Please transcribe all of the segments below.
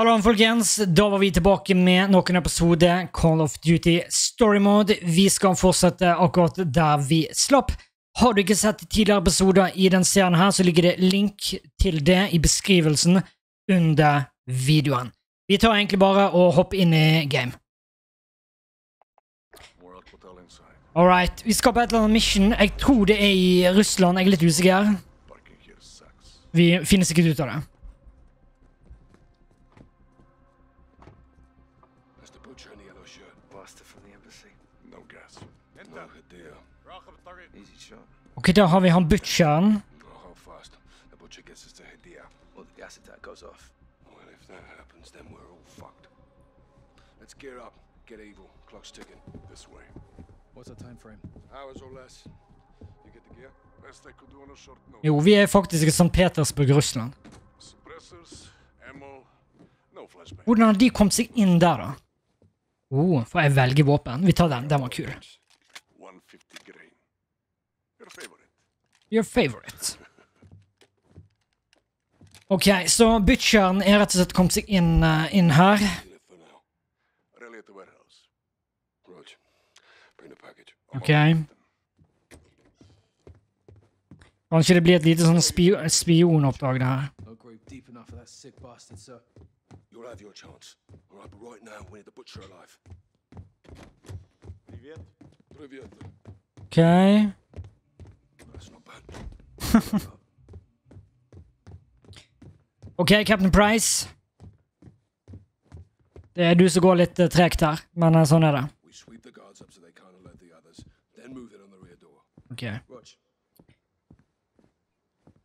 Hallo, folkens. Da var vi tilbake med noen episode Call of Duty Story Mode. Vi skal fortsette akkurat der vi slapp. Har du ikke sett tidligere episoder i den serien her, så ligger det link til det i beskrivelsen under videoen. Vi tar egentlig bare og hopper inn i game. Alright, vi skal på et eller annet mission. Jeg tror det er i Russland. Jeg er litt usikker. Vi finnes ikke ut av det. That's the butcher in the yellow shirt. Blaster from the embassy. No gas. No Hadir. Easy shot. Ok, da har vi han butcheren. How fast? The butcher gets us to Hadir. Well, the gas attack goes off. Well, if that happens, then we're all fucked. Let's gear up. Get evil. Clock's ticking. This way. What's the time frame? Hours or less. You get the gear? Best I could do on a short note. Jo, vi faktisk i St. Petersburg, Russland. Suppressors, ammo, no flashbang. Hvordan har de kommet seg inn der, da? Oh, får jeg velge våpen? Vi tar den. Den var kul. Your favorite. Ok, så butcheren er rett og slett kommet seg inn, uh, inn her. For Ok. Kanskje det blir et lite sånn spi spionoppdrag, det her. No group deep enough for that sick bastard, sir. You'll have your chance. All right, but right now, we need the butcher alive. Привет. Привет. Ok. That's not bad. Ok, Captain Price. Det er du som går litt eh, tregt her, men eh, sånn er det. We sweep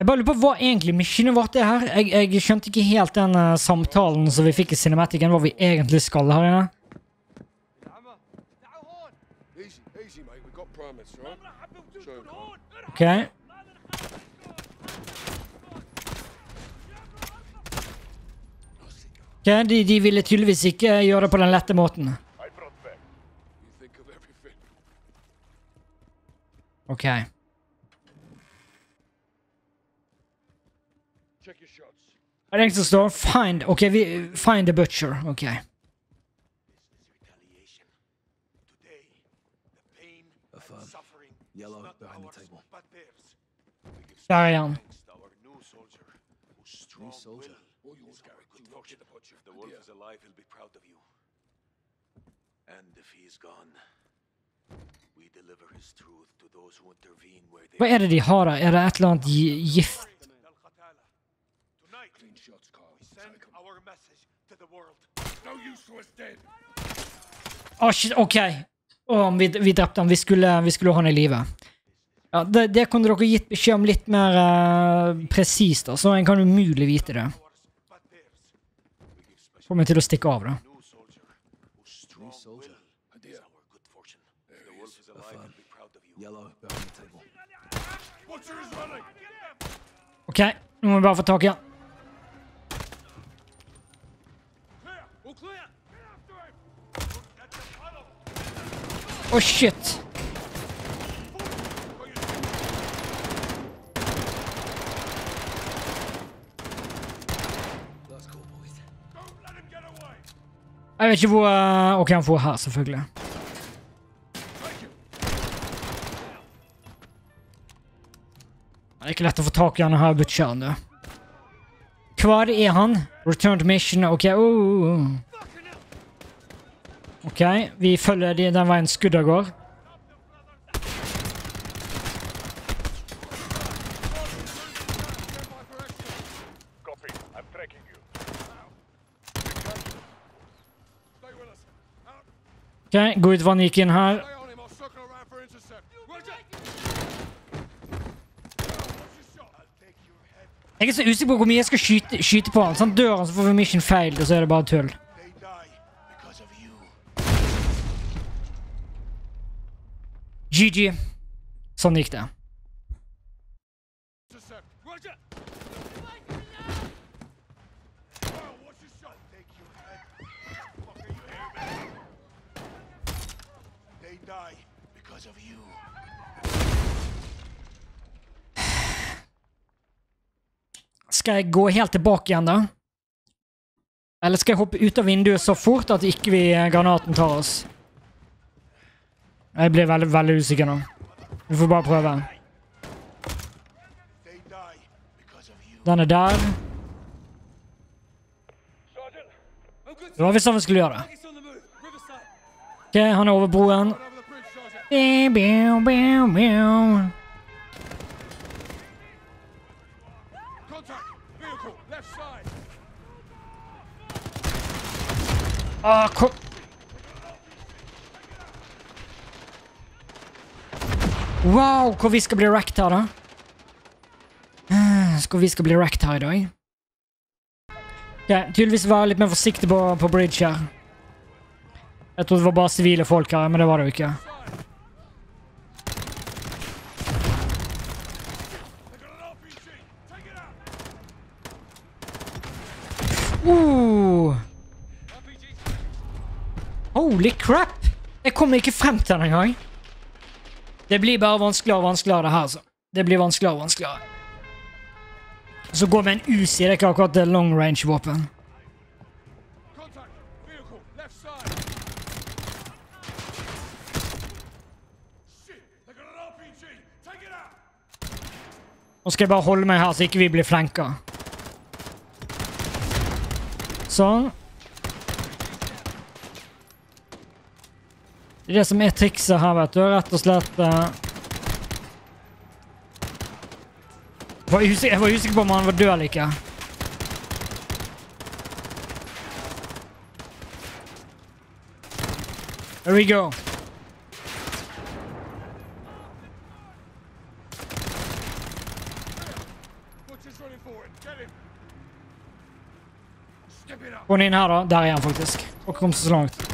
Jeg bare lurer på hva egentlig missionet vårt er her. Jeg, jeg skjønte ikke helt den uh, samtalen som vi fikk i Cinematicen, hva vi egentlig skal her inne. Ok. Ok, de, de ville tydeligvis ikke gjøre det på den lette måten. Ok. Som står 'find'? Ok, vi, 'find the butcher'. Ok. Der er han. Hva er det de har der? Er det et eller annet gift? Shit, ok. Oh, vi, vi drepte han. Vi skulle, vi skulle ha han i live. Ja, det, det kunne dere gitt beskjed om litt mer uh, presist, så en kan umulig vite det. Kommer til å stikke av, da. Ok, nå må vi bare få tak i han. Get shit! Jeg vet ikke hvor eh, Ok, han får her, selvfølgelig. Det er ikke lett å få tak i han her butcheren, du. Hvor er han? Return to mission. Ok, oh. Ok, vi følger de, den veien skuddet går. Ok, Gå ut vann gikk inn her. Jeg er så usikker på hvor mye jeg skal skyte, skyte på han. Sånn, dør han, så får vi mission failed, og så er det bare tull. Die Sånn gikk det. Skal jeg gå helt tilbake igjen, da? Eller skal jeg hoppe ut av vinduet så fort at ikke vi eh, granaten tar oss? Jeg blir veldig, veldig usikker nå. Vi får bare prøve. Den er der. Det var visst sånn vi skulle gjøre det. Ok, han er over broen. Ah, biu, Wow, hvor vi skal bli wrecked her, da? Eh, Hvor vi skal bli wrecked her i dag? Ok, tydeligvis være litt mer forsiktig på, på bridge her. Jeg trodde det var bare sivile folk her, men det var det jo ikke. Uh. Holy crap! Jeg kommer ikke frem til den engang. Det blir bare vanskeligere og vanskeligere, her. altså. Det blir vanskeligere og vanskeligere. Så går vi en Uzi, det er ikke akkurat long range-våpen. Nå skal jeg bare holde meg her, så ikke vi blir flenka. Sånn. Det er det som er trikset her, vet du. Rett og slett uh... jeg var, usikker, jeg var usikker på om han var død eller ikke. Here we go. Gå inn her, da. Der er han faktisk. Og kom så langt.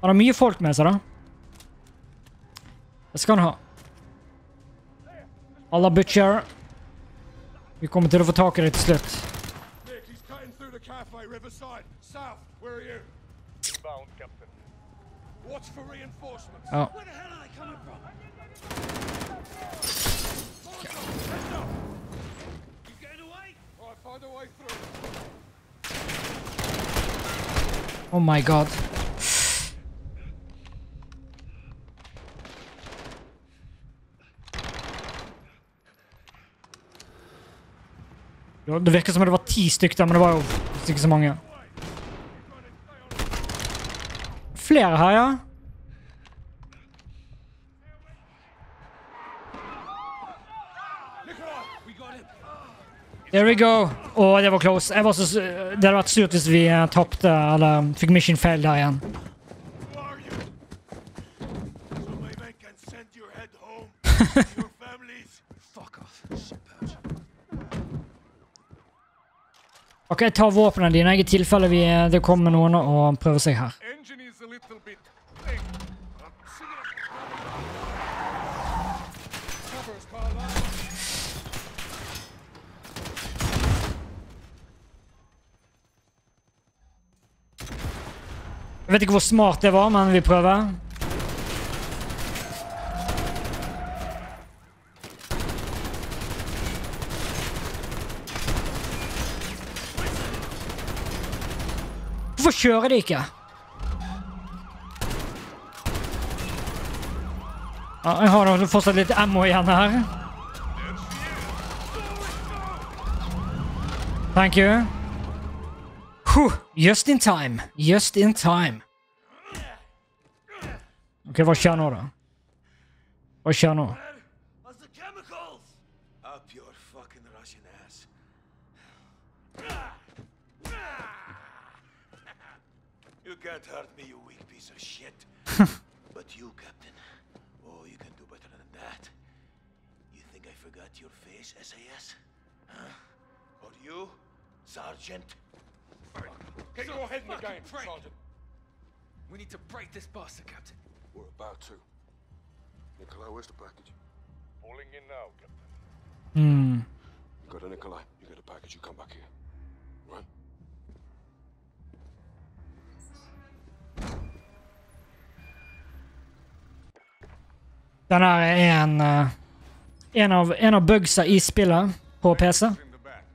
Han har mye folk med seg, da. Det skal han ha. Alla Butcher. Vi kommer til å få tak i det til slutt. Ja. Oh my through Det virker som det var ti stykker, der, men det var jo ikke så mange. Flere her, ja. There we go. Å, det var close. Det hadde vært surt hvis vi uh, tapte, eller fikk mission fail der igjen. Ok, ta våpnene dine, i tilfelle vi, eh, det kommer noen og prøver seg her. Jeg vet ikke hvor smart det var, men vi prøver. Hvorfor kjører de ikke? Ja, jeg har nå fortsatt litt ammo igjen her. Thank you. Huh, just in time. Just in time. Ok, hva skjer nå, da? Hva skjer nå? How's the chemicals? Up your fucking Russian ass. you can't hurt me, you weak piece of shit. but you, Captain, oh, you can do better than that. You think I forgot your face, SAS? Huh? Or you, Sergeant? Get your head in the game, Sergeant. We need to break this bastard, Captain. We're about to. Nikolai, where's the package? Pulling in now, Captain. Hmm. You go to Nikolai. You get a package. You come back here. Right? Den her er en, eh, en, av, av bugsa i spillet på PC.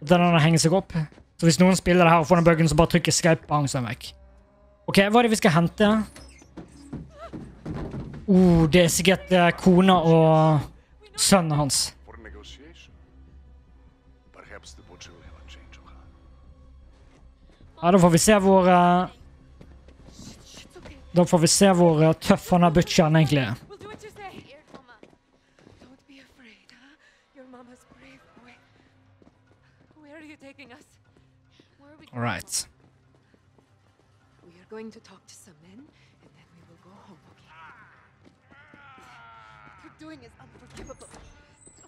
Den her henger seg opp. Så hvis noen spiller det her og får den buggen, så bare trykker Skype bang, så vekk. Ok, hva er det vi skal hente? Oh, det er sikkert eh, kona og sønnen hans. Ja, da får vi se hvor uh, Da får vi se hvor uh, tøff han er butcheren egentlig er. Where are we going? Alright. We are going to talk to some men, and then we will go home, okay? What you're doing is unforgivable.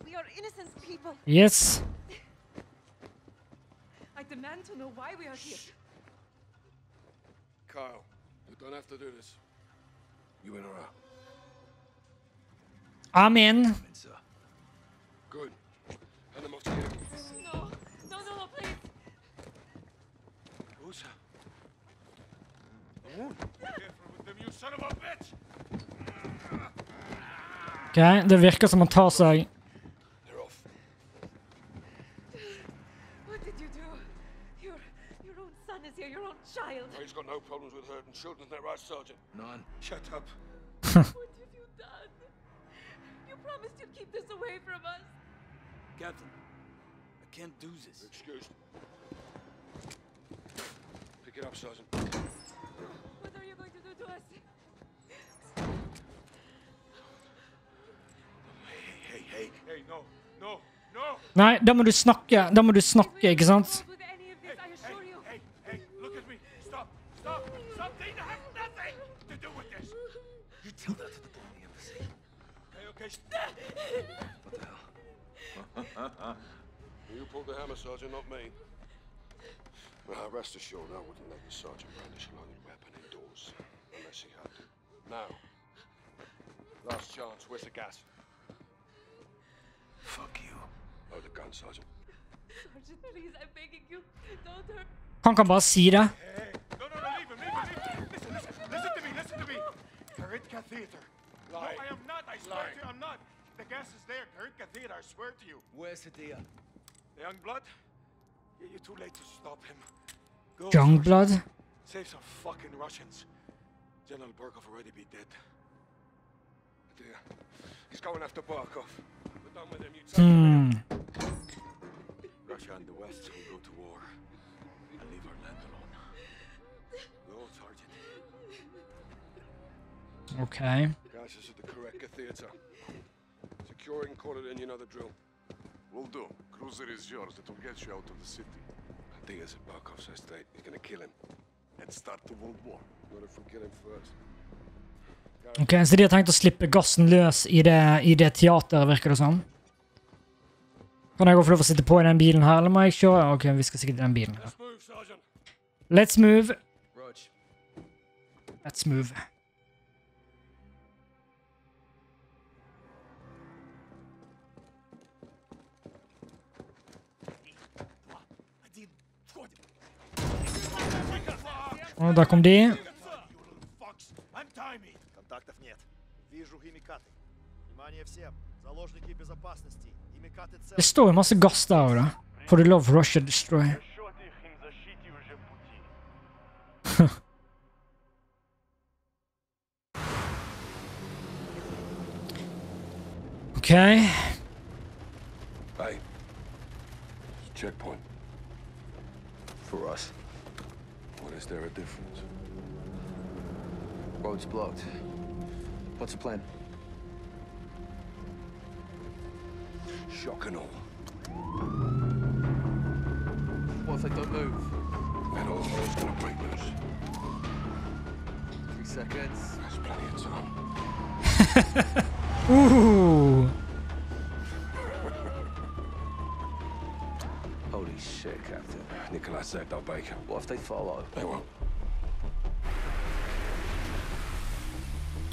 We are innocent people. Yes. I demand to know why we are here. Kyle, you don't have to do this. You in or out? I'm in. In. Good. Bitch! Ok, Det virker som han tar seg No, no, no! Nice, don't do snuck yeah, don't we do the snock? Hey, hey, look at me! Stop! Stop! Something has nothing to do with this! You tell that to the Borney Embassy. Okay, okay, sht! What the hell? You pulled the hammer, Sergeant, not me. Well, rest assured I wouldn't let the sergeant brandish loaded weapon indoors. Unless he had. Now, last chance, where's the gas? Fuck you. Oh, the gun, Sergeant. Sergeant, please, I'm begging you. Don't hurt. Han kan bare si det. Hey, no, no, no, leave him, leave him, leave him. Listen, listen, listen to me, listen to me. Karitka Theater. No, I am not. I swear to you, I'm not. The gas is there. Karitka Theater, I swear to you. Where's Hadia? The young blood? You're too late to stop him. Go, Youngblood. Sergeant. Save some fucking Russians. General Barkov already be dead. Dear, he's going after Barkov. We're done with him. You. Hmm. Russia and the West will go to war and leave our land alone. Go, Sergeant. OK. Gas is at the Kareka Theater. Securing, call in, you know the drill. Will do. Cruiser is yours. It will get you out of the city. Diaz at Barkov's estate. He's gonna kill him. And start the World War. Not if we kill him first. Ok, Så de har tenkt å slippe gassen løs i det, i det teateret, virker det som. Kan jeg gå få lov å sitte på i den bilen her, eller må jeg kjøre? Ok, vi skal sikkert i den bilen. her. Let's move. Let's move. Og der kom de. Gass der òg, da. For the love Russia destroy. OK. Hey. Checkpoint. for us. What is there a difference? Road's blocked. What's the plan? Shock and all. What if they don't move? That all hell's gonna break loose. Three seconds. There's plenty of time. Ooh. Holy shit, Captain. Nikolai saved our bacon. What if they follow? They won't.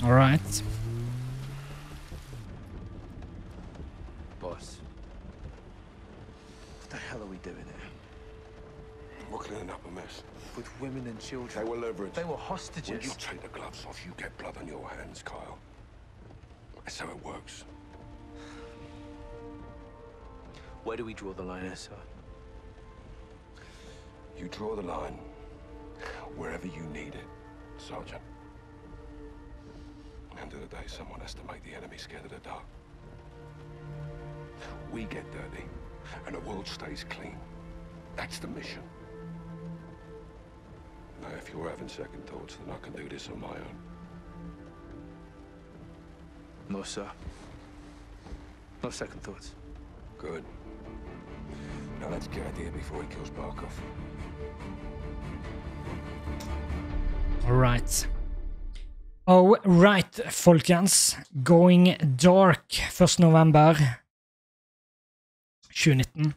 All right. Boss. What the hell are we doing here? We're cleaning up a mess. With women and children. They were leverage. They were When hostages. you take the gloves off, you get blood on your hands, Kyle. That's how it works. Where do we draw the line sir? You draw the line wherever you need it, Sergeant. End of the day, someone has to make the enemy scared of the dark. We get dirty, and the world stays clean. That's the mission. Now, if you're having second thoughts, then I can do this on my own. No, sir. No second thoughts. Good. Now let's get out of here before he kills Barkov. Alright. Alright, folkens. Going Dark 1. november 2019.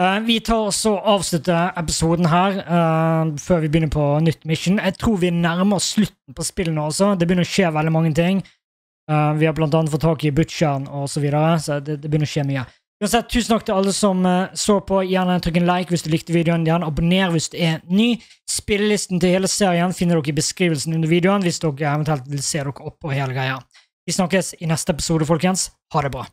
Eh, vi tar også og avslutter episoden her eh, før vi begynner på nytt mission. Jeg tror vi nærmer oss slutten på spillet nå også. Det begynner å skje veldig mange ting. Eh, vi har blant annet fått tak i Butcheren og så videre, så det, det begynner å skje mye. Uansett, tusen takk til alle som så på. Gjerne trykk en like hvis du likte videoen. Gjerne abonner hvis du er ny. Spillelisten til hele serien finner dere i beskrivelsen under videoen hvis dere eventuelt vil se dere opp på hele greia. Vi snakkes i neste episode, folkens. Ha det bra.